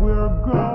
we're going.